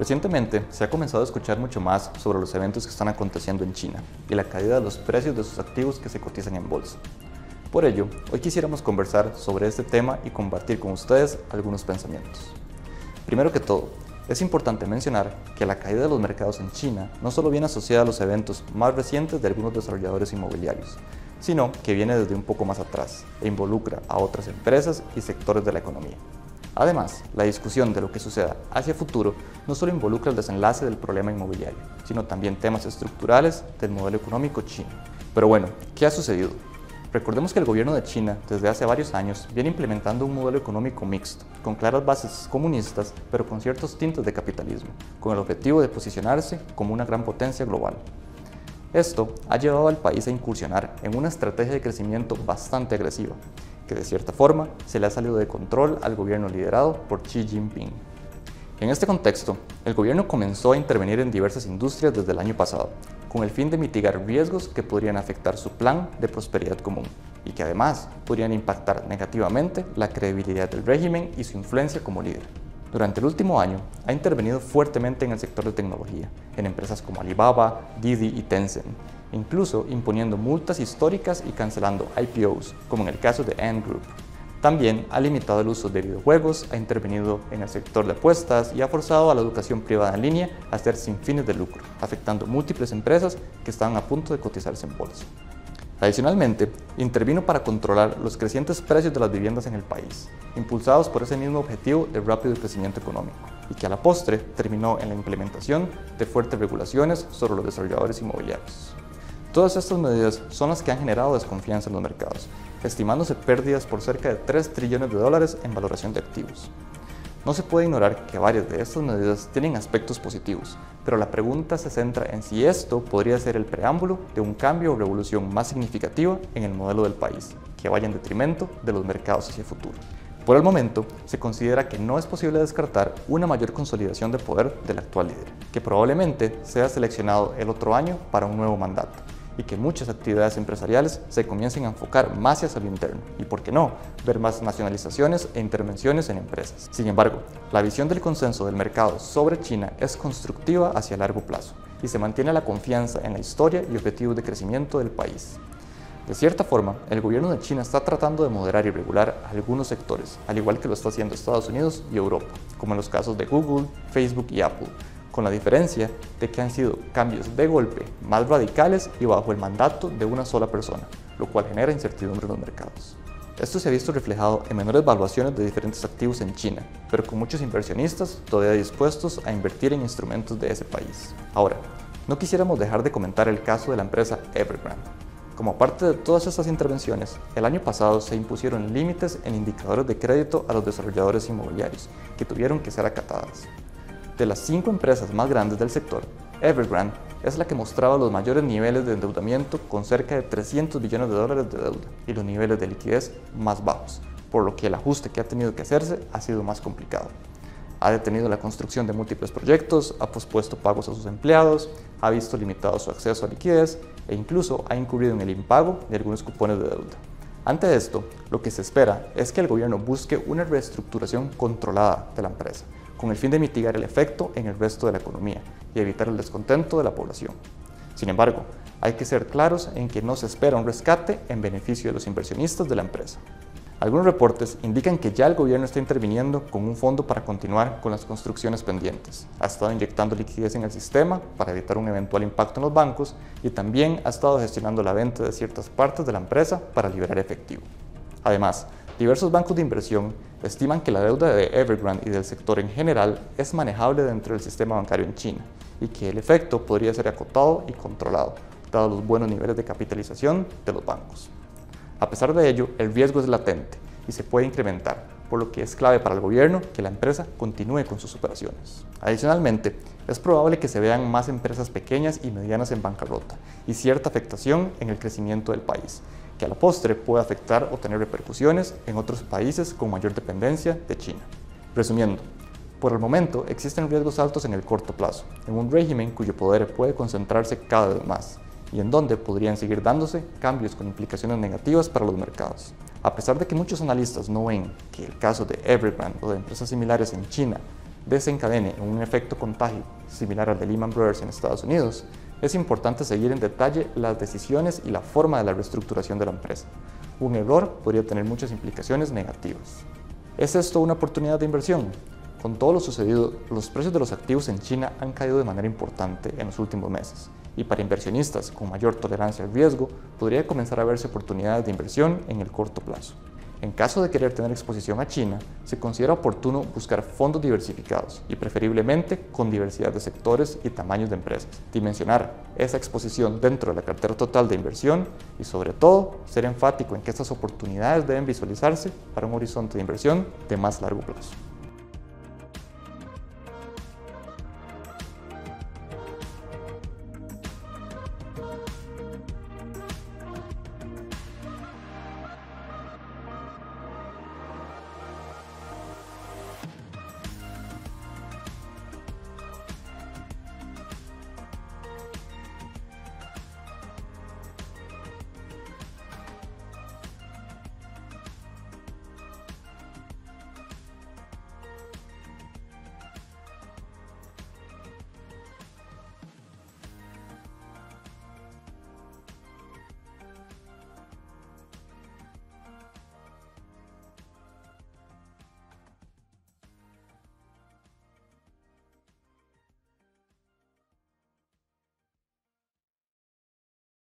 Recientemente se ha comenzado a escuchar mucho más sobre los eventos que están aconteciendo en China y la caída de los precios de sus activos que se cotizan en bolsa. Por ello, hoy quisiéramos conversar sobre este tema y compartir con ustedes algunos pensamientos. Primero que todo, es importante mencionar que la caída de los mercados en China no solo viene asociada a los eventos más recientes de algunos desarrolladores inmobiliarios, sino que viene desde un poco más atrás e involucra a otras empresas y sectores de la economía. Además, la discusión de lo que suceda hacia futuro no solo involucra el desenlace del problema inmobiliario, sino también temas estructurales del modelo económico chino. Pero bueno, ¿qué ha sucedido? Recordemos que el gobierno de China desde hace varios años viene implementando un modelo económico mixto, con claras bases comunistas, pero con ciertos tintes de capitalismo, con el objetivo de posicionarse como una gran potencia global. Esto ha llevado al país a incursionar en una estrategia de crecimiento bastante agresiva, que de cierta forma se le ha salido de control al gobierno liderado por Xi Jinping. En este contexto, el gobierno comenzó a intervenir en diversas industrias desde el año pasado, con el fin de mitigar riesgos que podrían afectar su plan de prosperidad común y que además podrían impactar negativamente la credibilidad del régimen y su influencia como líder. Durante el último año ha intervenido fuertemente en el sector de tecnología, en empresas como Alibaba, Didi y Tencent, incluso imponiendo multas históricas y cancelando IPOs, como en el caso de Ant Group. También ha limitado el uso de videojuegos, ha intervenido en el sector de apuestas y ha forzado a la educación privada en línea a ser sin fines de lucro, afectando múltiples empresas que estaban a punto de cotizarse en bolsa. Adicionalmente, intervino para controlar los crecientes precios de las viviendas en el país, impulsados por ese mismo objetivo de rápido crecimiento económico, y que a la postre terminó en la implementación de fuertes regulaciones sobre los desarrolladores inmobiliarios. Todas estas medidas son las que han generado desconfianza en los mercados, estimándose pérdidas por cerca de 3 trillones de dólares en valoración de activos. No se puede ignorar que varias de estas medidas tienen aspectos positivos, pero la pregunta se centra en si esto podría ser el preámbulo de un cambio o revolución más significativa en el modelo del país, que vaya en detrimento de los mercados hacia el futuro. Por el momento, se considera que no es posible descartar una mayor consolidación de poder del actual líder, que probablemente sea seleccionado el otro año para un nuevo mandato, y que muchas actividades empresariales se comiencen a enfocar más hacia lo interno y, por qué no, ver más nacionalizaciones e intervenciones en empresas. Sin embargo, la visión del consenso del mercado sobre China es constructiva hacia largo plazo y se mantiene la confianza en la historia y objetivos de crecimiento del país. De cierta forma, el gobierno de China está tratando de moderar y regular algunos sectores, al igual que lo está haciendo Estados Unidos y Europa, como en los casos de Google, Facebook y Apple, con la diferencia de que han sido cambios de golpe más radicales y bajo el mandato de una sola persona, lo cual genera incertidumbre en los mercados. Esto se ha visto reflejado en menores valuaciones de diferentes activos en China, pero con muchos inversionistas todavía dispuestos a invertir en instrumentos de ese país. Ahora, no quisiéramos dejar de comentar el caso de la empresa Evergrande. Como parte de todas estas intervenciones, el año pasado se impusieron límites en indicadores de crédito a los desarrolladores inmobiliarios, que tuvieron que ser acatadas. De las cinco empresas más grandes del sector, Evergrande es la que mostraba los mayores niveles de endeudamiento con cerca de 300 billones de dólares de deuda y los niveles de liquidez más bajos, por lo que el ajuste que ha tenido que hacerse ha sido más complicado. Ha detenido la construcción de múltiples proyectos, ha pospuesto pagos a sus empleados, ha visto limitado su acceso a liquidez e incluso ha incurrido en el impago de algunos cupones de deuda. Ante esto, lo que se espera es que el gobierno busque una reestructuración controlada de la empresa, con el fin de mitigar el efecto en el resto de la economía y evitar el descontento de la población. Sin embargo, hay que ser claros en que no se espera un rescate en beneficio de los inversionistas de la empresa. Algunos reportes indican que ya el gobierno está interviniendo con un fondo para continuar con las construcciones pendientes. Ha estado inyectando liquidez en el sistema para evitar un eventual impacto en los bancos y también ha estado gestionando la venta de ciertas partes de la empresa para liberar efectivo. Además, diversos bancos de inversión estiman que la deuda de Evergrande y del sector en general es manejable dentro del sistema bancario en China y que el efecto podría ser acotado y controlado, dado los buenos niveles de capitalización de los bancos. A pesar de ello, el riesgo es latente y se puede incrementar, por lo que es clave para el gobierno que la empresa continúe con sus operaciones. Adicionalmente, es probable que se vean más empresas pequeñas y medianas en bancarrota y cierta afectación en el crecimiento del país, que a la postre puede afectar o tener repercusiones en otros países con mayor dependencia de China. Resumiendo, por el momento existen riesgos altos en el corto plazo, en un régimen cuyo poder puede concentrarse cada vez más y en donde podrían seguir dándose cambios con implicaciones negativas para los mercados. A pesar de que muchos analistas no ven que el caso de Evergrande o de empresas similares en China desencadene un efecto contagio similar al de Lehman Brothers en Estados Unidos, es importante seguir en detalle las decisiones y la forma de la reestructuración de la empresa. Un error podría tener muchas implicaciones negativas. ¿Es esto una oportunidad de inversión? Con todo lo sucedido, los precios de los activos en China han caído de manera importante en los últimos meses y para inversionistas con mayor tolerancia al riesgo podría comenzar a verse oportunidades de inversión en el corto plazo. En caso de querer tener exposición a China, se considera oportuno buscar fondos diversificados y preferiblemente con diversidad de sectores y tamaños de empresas. Dimensionar esa exposición dentro de la cartera total de inversión y sobre todo ser enfático en que estas oportunidades deben visualizarse para un horizonte de inversión de más largo plazo.